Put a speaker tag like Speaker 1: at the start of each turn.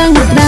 Speaker 1: sang